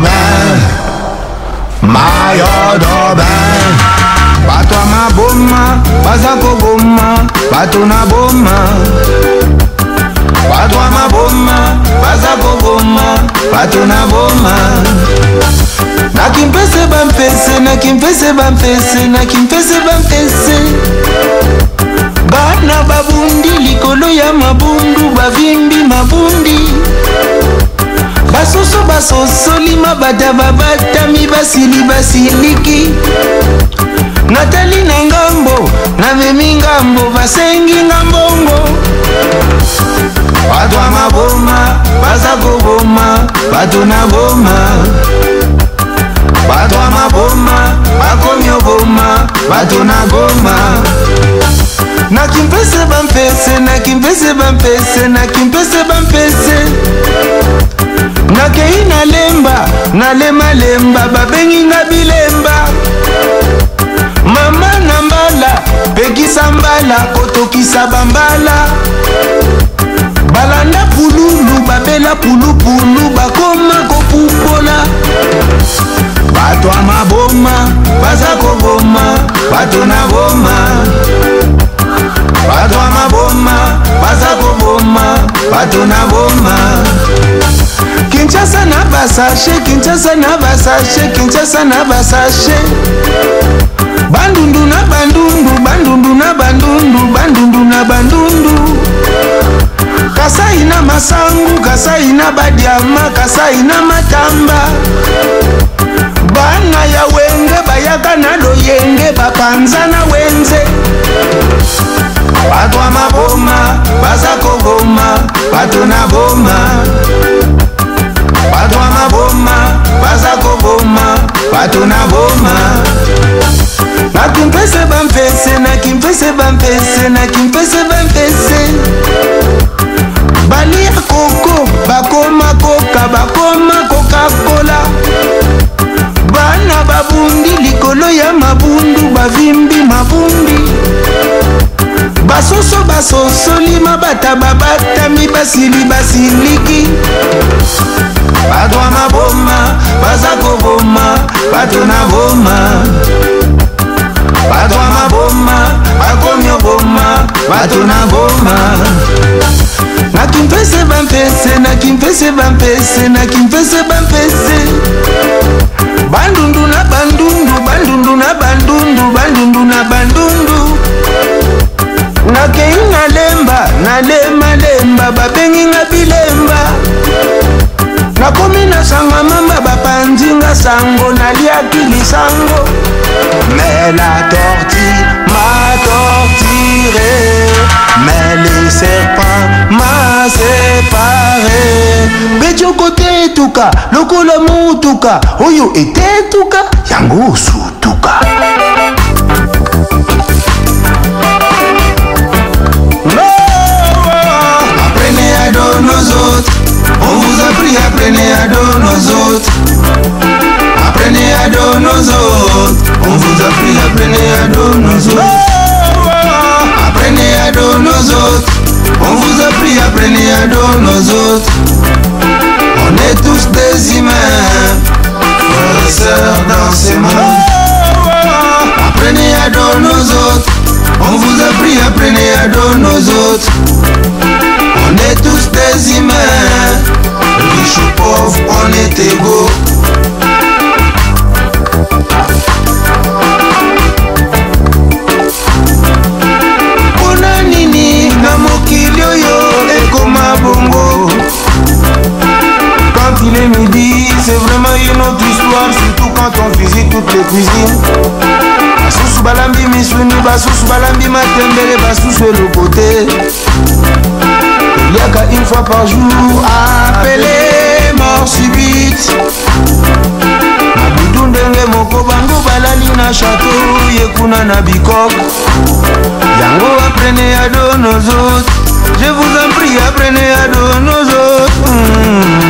bem, maior do bem. Bato a ma bomba, passa com bomba, bato na bomba. Bato a ma bomba, passa com bomba, bato na bomba. nakimpese bampese nakimpese bampese nakimpese bampese bana babundi likolo ya mabundu bavimbi mabundi nasosoli mabata babatami basili basiliki natali na ngambo namemi ngambo basengi nga mbongo bato ya maboma baza koboma bato na boma bato ya maboma bakomi oboma bato na boma nakimpese bampese nakimpese bampese naki nalemalemba babengi nga bilemba mama na mbala pekisa mbala kotokisa bambala basashe kinshasa na basashe kinshasa na basashe bandundu na bandundu bandundu na bandundu bandundu na bandundu kasai na masangu kasai na badiama kasai na matamba basosoli mabata babatami basili basiliki badwa maboma baza koboma bato na boma badwa maboma bakomi oboma bato na boma nakimpese bampese nakimpese bampese nakimpese bampese na sango naliaki lisango mais la tortille m'a torturé mais les serpents m'a séparé betioko te etuka lokola motuka oyo ete etuka yango osutuka Pardon nos autres cuisine basusu balambi misuni basusu balambi matembele basusu eloko te eliaka une fois par jour apele mort subite mabutu ndenge moko bango balali na chateau ye kuna na bikok yango aprene ya do nos autres je vous en prie aprene ya do nos autres mm.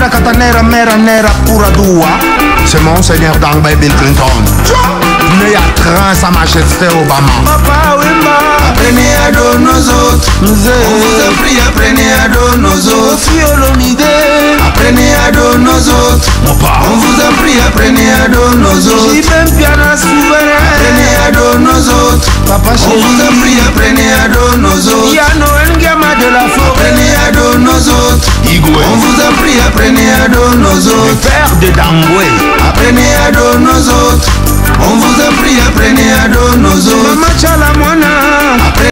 nera kata nera mera nera pura dua C'est mon seigneur dans by Bill Clinton y a train sa majesté Obama Apprenez à dos nos autres On vous a pris, apprenez à dos nos autres Apprenez à dos nos autres de nos autres. Père de Damboué. Apprenez à de nos autres. On vous a pris, apprenez à de nos autres.